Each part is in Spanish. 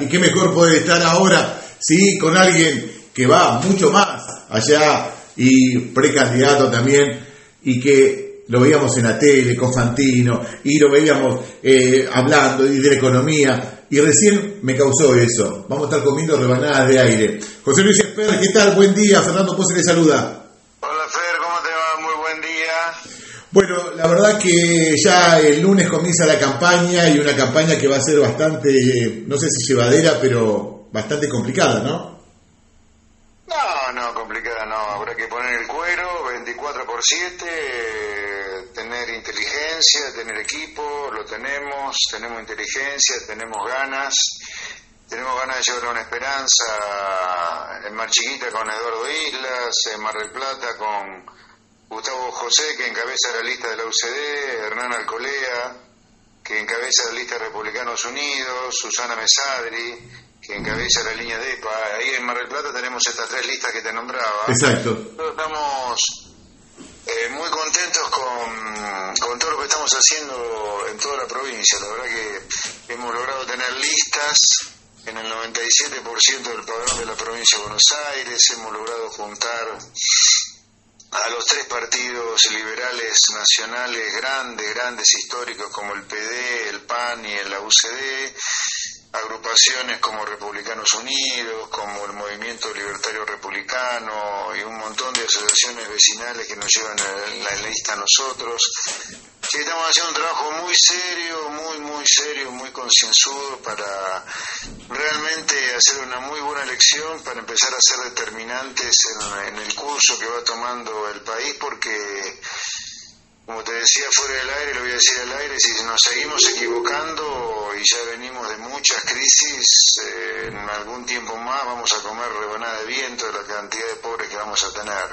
Y qué mejor poder estar ahora, sí, con alguien que va mucho más allá y precandidato también y que lo veíamos en la tele con Fantino y lo veíamos eh, hablando y de la economía y recién me causó eso. Vamos a estar comiendo rebanadas de aire. José Luis Esper, ¿qué tal? Buen día. Fernando Pose le saluda. Bueno, la verdad que ya el lunes comienza la campaña y una campaña que va a ser bastante, no sé si llevadera, pero bastante complicada, ¿no? No, no, complicada no. Habrá que poner el cuero 24 por 7, tener inteligencia, tener equipo, lo tenemos, tenemos inteligencia, tenemos ganas. Tenemos ganas de llevar una esperanza en Mar Chiquita con Eduardo Islas, en Mar del Plata con Gustavo José, que encabeza la lista de la UCD, Hernán Alcolea, que encabeza la lista de Republicanos Unidos, Susana Mesadri, que encabeza la línea de EPA. Ahí en Mar del Plata tenemos estas tres listas que te nombraba. Exacto. Nosotros estamos eh, muy contentos con, con todo lo que estamos haciendo en toda la provincia. La verdad que hemos logrado tener listas en el 97% del padrón de la provincia de Buenos Aires, hemos logrado juntar a los tres partidos liberales nacionales grandes, grandes históricos como el PD, el PAN y la UCD, agrupaciones como Republicanos Unidos, como el Movimiento Libertario Republicano y un montón de asociaciones vecinales que nos llevan la lista a nosotros. Sí, estamos haciendo un trabajo muy serio, muy, muy serio, muy concienzudo para realmente hacer una muy buena elección, para empezar a ser determinantes en, el curso que va tomando el país, porque como te decía fuera del aire, lo voy a decir al aire, si nos seguimos equivocando y ya venimos de muchas crisis, eh, en algún tiempo más vamos a comer rebanada de viento de la cantidad de pobres que vamos a tener.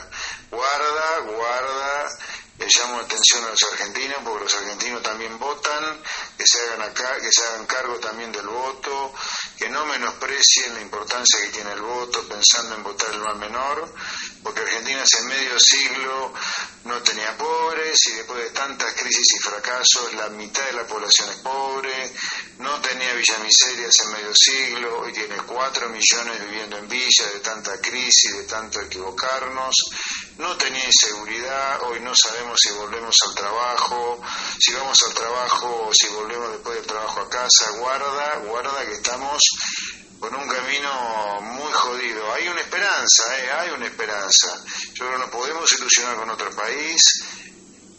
Guarda, guarda, le llamo la atención a los argentinos porque los argentinos también votan, que se hagan acá, que se hagan cargo también del voto, que no menosprecien la importancia que tiene el voto pensando en votar el más menor, porque Argentina hace medio siglo no tenía pobres y después de tantas crisis y fracasos la mitad de la población es pobre, no tenía villamiserias hace medio siglo, hoy tiene cuatro millones viviendo en villa de tanta crisis, de tanto equivocarnos, no tenía inseguridad, hoy no sabemos si volvemos al trabajo, si vamos al trabajo o si volvemos después del trabajo a casa, guarda, guarda que estamos con un camino muy jodido. Hay una esperanza, ¿eh? hay una esperanza. Yo creo que nos podemos ilusionar con otro país.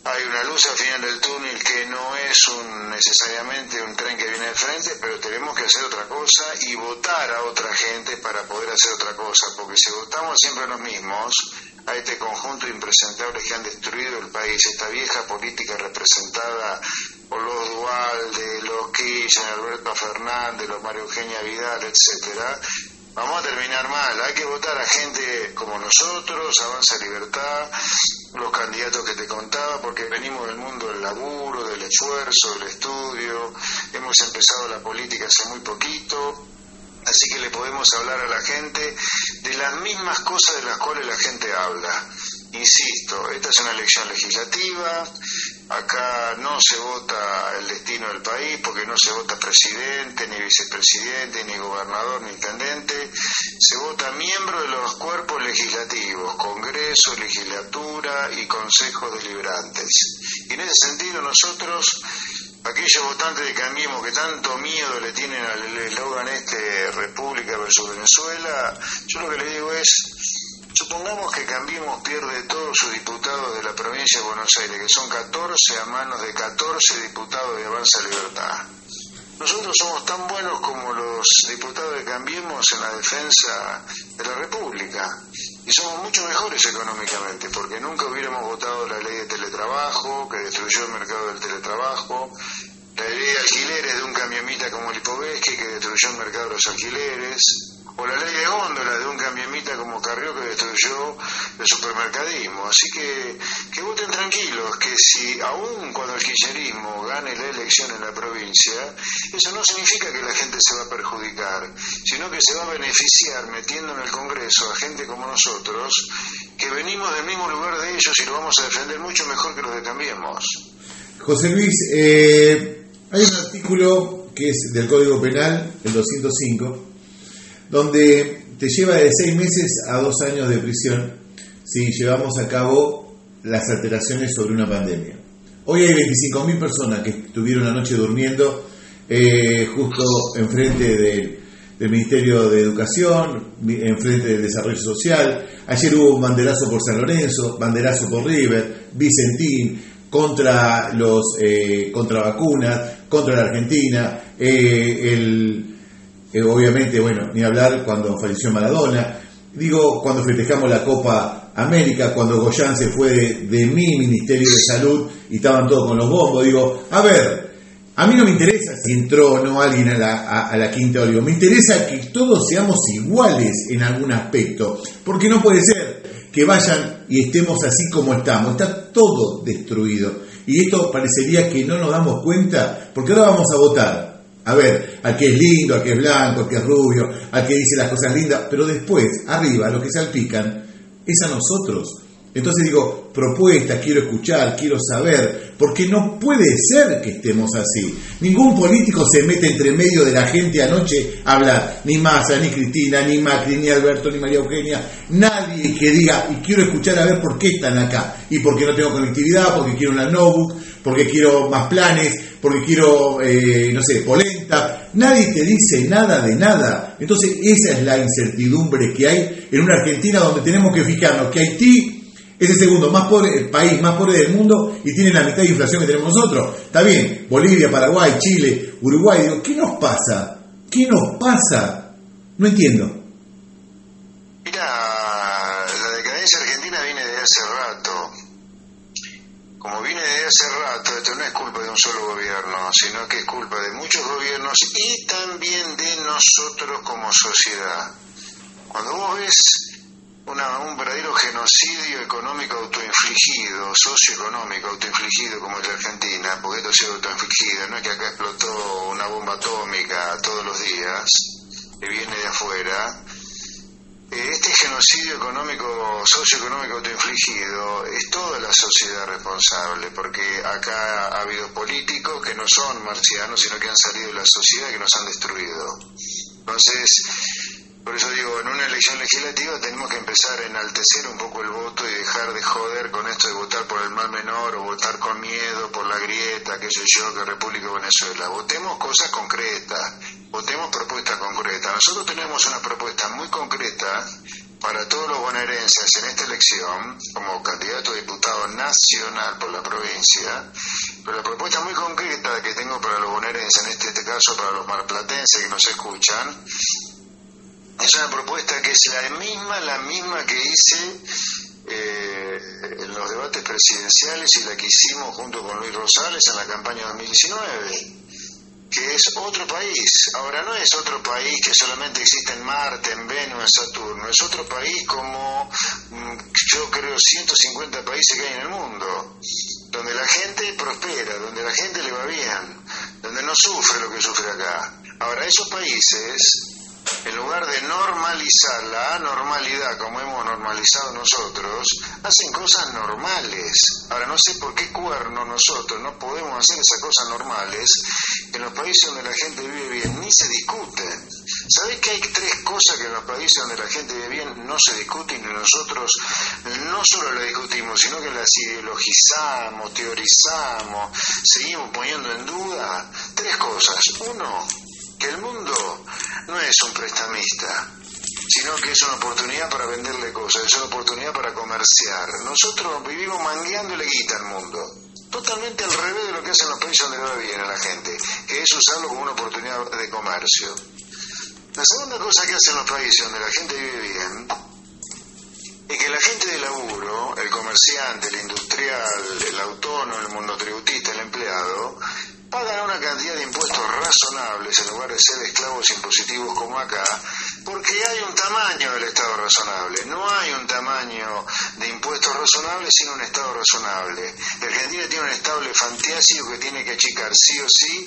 Hay una luz al final del túnel que no es un, necesariamente un tren que viene de frente, pero tenemos que hacer otra cosa y votar a otra gente para poder hacer otra cosa, porque si votamos siempre los mismos, a este conjunto de impresentables que han destruido el país, esta vieja política representada los Dualde, los Kirchner, Alberto Fernández, los María Eugenia Vidal, etcétera, vamos a terminar mal. Hay que votar a gente como nosotros, Avanza Libertad, los candidatos que te contaba, porque venimos del mundo del laburo, del esfuerzo, del estudio, hemos empezado la política hace muy poquito, así que le podemos hablar a la gente de las mismas cosas de las cuales la gente habla. Insisto, esta es una elección legislativa, acá no se vota el destino del país porque no se vota presidente, ni vicepresidente, ni gobernador, ni intendente, se vota miembro de los cuerpos legislativos, Congreso, legislatura y consejos deliberantes. Y en ese sentido nosotros aquellos votantes de Cambiemos que tanto miedo le tienen al eslogan este República versus Venezuela, yo lo que le digo es, supongamos que Cambiemos pierde todos sus diputados de la provincia de Buenos Aires, que son 14 a manos de 14 diputados de Avanza Libertad. Nosotros somos tan buenos como los diputados de Cambiemos en la defensa de la República y somos mucho mejores económicamente porque nunca hubiéramos votado la ley de teletrabajo que destruyó el mercado del teletrabajo, la ley de alquileres de un camioneta como el Lipovetsky que destruyó el mercado de los alquileres, o la ley de góndola de un camioneta como Carrió que destruyó el supermercadismo. Así que que voten tranquilos, que si aún cuando el kirchnerismo gane la elección en la provincia, eso no significa que la gente se va a perjudicar, sino que se va a beneficiar metiendo en el Congreso a gente como nosotros, que venimos del mismo lugar de ellos y lo vamos a defender mucho mejor que los de Cambiemos. José Luis, eh, hay un artículo que es del Código Penal, el 205, donde te lleva de seis meses a dos años de prisión si llevamos a cabo las alteraciones sobre una pandemia. Hoy hay 25.000 personas que estuvieron anoche durmiendo eh, justo enfrente del, Ministerio de Educación, enfrente del Desarrollo Social. Ayer hubo un banderazo por San Lorenzo, banderazo por River, Vicentín, contra los eh, contra vacunas, contra la Argentina, eh, el, eh, obviamente, bueno, ni hablar cuando falleció Maradona, digo, cuando festejamos la Copa América, cuando Goyán se fue de, mi Ministerio de Salud y estaban todos con los bombos, digo, a ver, a mí no me interesa si entró o no alguien a la, a la Quinta me interesa que todos seamos iguales en algún aspecto, porque no puede ser que vayan y estemos así como estamos. Está todo destruido. Y esto parecería que no nos damos cuenta, porque ahora vamos a votar. A ver, al que es lindo, al que es blanco, al que es rubio, al que dice las cosas lindas, pero después, arriba, lo que salpican, es a nosotros. Entonces digo, propuesta, quiero escuchar, quiero saber, porque no puede ser que estemos así. Ningún político se mete entre medio de la gente anoche a hablar, ni Massa, ni Cristina, ni Macri, ni Alberto, ni María Eugenia, nadie que diga, y quiero escuchar a ver por qué están acá, y porque no tengo conectividad, porque quiero una notebook, porque quiero más planes, porque quiero, eh, no sé, polenta. Nadie te dice nada de nada. Entonces esa es la incertidumbre que hay en una Argentina donde tenemos que fijarnos que Haití es el segundo más pobre, el país más pobre del mundo y tiene la mitad de inflación que tenemos nosotros. Está bien, Bolivia, Paraguay, Chile, Uruguay. Digo, ¿qué nos pasa? ¿Qué nos pasa? No entiendo. Mira, la decadencia argentina viene de hace rato. Como viene de hace rato, esto no es culpa de un solo gobierno, sino que es culpa de muchos gobiernos y también de nosotros como sociedad. Cuando vos ves un verdadero genocidio económico autoinfligido, socioeconómico autoinfligido como el de Argentina, porque esto ha sido autoinfligido, no es que acá explotó una bomba atómica todos los días, que viene de afuera. Eh, este genocidio económico, socioeconómico autoinfligido es toda la sociedad responsable, porque acá ha habido políticos que no son marcianos, sino que han salido de la sociedad y que nos han destruido. Entonces, por eso digo, en una elección legislativa tenemos que empezar a enaltecer un poco el voto y dejar de joder con esto de votar por el mal menor o votar con miedo por la grieta, qué sé yo, que República Venezuela. Votemos cosas concretas, votemos propuestas concretas. Nosotros tenemos una propuesta muy concreta para todos los bonaerenses en esta elección, como candidato a diputado nacional por la provincia, pero la propuesta muy concreta que tengo para los bonaerenses, en este, caso para los marplatenses que nos escuchan, es una propuesta que es la misma, la misma que hice eh, en los debates presidenciales y la que hicimos junto con Luis Rosales en la campaña 2019 que es otro país. Ahora no es otro país que solamente existe en Marte, en Venus, en Saturno, es otro país como mm, yo creo 150 países que hay en el mundo, donde la gente prospera, donde la gente le va bien, donde no sufre lo que sufre acá. Ahora, esos países en lugar de normalizar la anormalidad como hemos normalizado nosotros, hacen cosas normales. Ahora no sé por qué cuerno nosotros no podemos hacer esas cosas normales en los países donde la gente vive bien, ni se discuten. ¿Sabéis que hay tres cosas que en los países donde la gente vive bien no se discuten y nosotros no solo las discutimos, sino que las ideologizamos, teorizamos, seguimos poniendo en duda? Tres cosas. Uno, que el mundo no es un prestamista, sino que es una oportunidad para venderle cosas, es una oportunidad para comerciar. Nosotros vivimos mangueándole guita al mundo, totalmente al revés de lo que hacen los países donde va bien a la gente, que es usarlo como una oportunidad de comercio. La segunda cosa que hacen los países donde la gente vive bien es que la gente de laburo, el comerciante, el industrial, el autónomo, el mundo tributista, el empleado, una cantidad de impuestos razonables en lugar de ser esclavos impositivos como acá, porque hay un tamaño del Estado razonable. No hay un tamaño de impuestos razonables sin un Estado razonable. La Argentina tiene un Estado elefantiásico que tiene que achicar sí o sí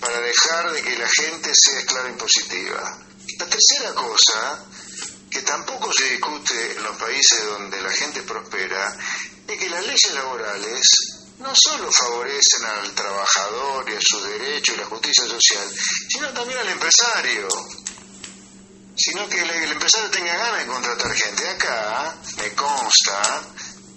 para dejar de que la gente sea esclava impositiva. La tercera cosa, que tampoco se discute en los países donde la gente prospera, es que las leyes laborales no solo favorecen al trabajador y a sus derechos y la justicia social, sino también al empresario. Sino que el, el empresario tenga ganas de contratar gente. Acá, me consta,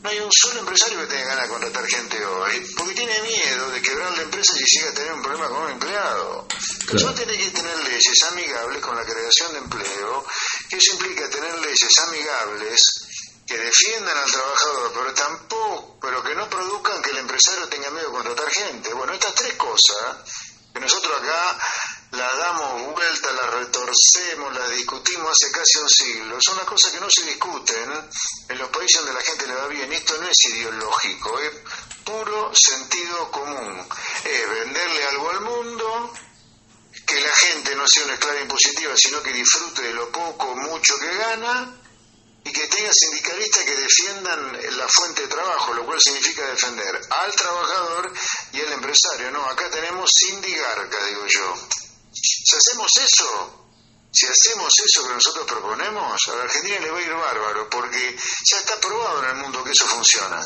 no hay un solo empresario que tenga ganas de contratar gente hoy, porque tiene miedo de quebrar la empresa si llega a tener un problema con un empleado. Eso tiene que tener leyes amigables con la creación de empleo, que eso implica tener leyes amigables que defiendan al trabajador, pero tampoco, pero que no produzcan que el empresario tenga miedo de contratar gente. Bueno, estas tres cosas que nosotros acá las damos vuelta, las retorcemos, las discutimos hace casi un siglo. Son las cosas que no se discuten en los países donde la gente le va bien. Esto no es ideológico, es puro sentido común. Es venderle algo al mundo, que la gente no sea una esclava impositiva, sino que disfrute de lo poco o mucho que gana y que tenga sindicalistas que defiendan la fuente de trabajo, lo cual significa defender al trabajador y al empresario. No, acá tenemos sindigarca, digo yo. Si hacemos eso, si hacemos eso que nosotros proponemos, a la Argentina le va a ir bárbaro, porque ya está probado en el mundo que eso funciona.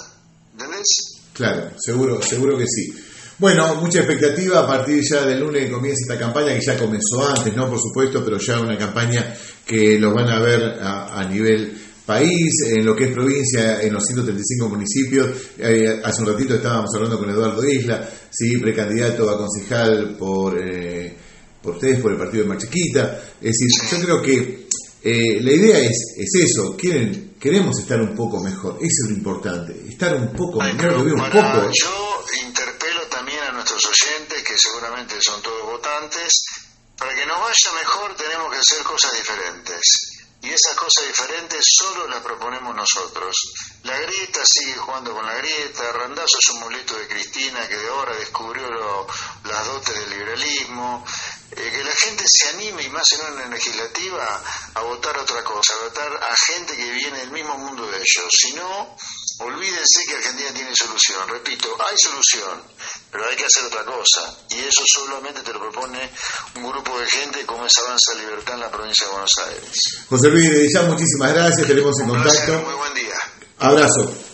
¿Entendés? Claro, seguro, seguro que sí. Bueno, mucha expectativa a partir ya del lunes que comienza esta campaña, que ya comenzó antes, ¿no? Por supuesto, pero ya una campaña que lo van a ver a, a nivel país, en lo que es provincia, en los 135 municipios. Eh, hace un ratito estábamos hablando con Eduardo Isla, sí, precandidato a concejal por, eh, por ustedes, por el partido de Machiquita. Es decir, yo creo que eh, la idea es, es eso, quieren, queremos estar un poco mejor, eso es lo importante, estar un poco Ay, mejor, un poco. Yo interpelo también a nuestros oyentes, que seguramente son todos votantes, para que nos vaya mejor tenemos que hacer cosas diferentes. Y esas cosas diferentes solo las proponemos nosotros. La grieta sigue jugando con la grieta, Randazo es un muleto de Cristina que de ahora descubrió las dotes del liberalismo. Eh, que la gente se anime, y más en una legislativa, a votar otra cosa, a votar a gente que viene del mismo mundo de ellos. Si no, olvídense que Argentina tiene solución. Repito, hay solución, pero hay que hacer otra cosa. Y eso solamente te lo propone un grupo de gente como es Avanza Libertad en la provincia de Buenos Aires. José Luis, ya muchísimas gracias, tenemos en Un placer, contacto. muy buen día. Abrazo.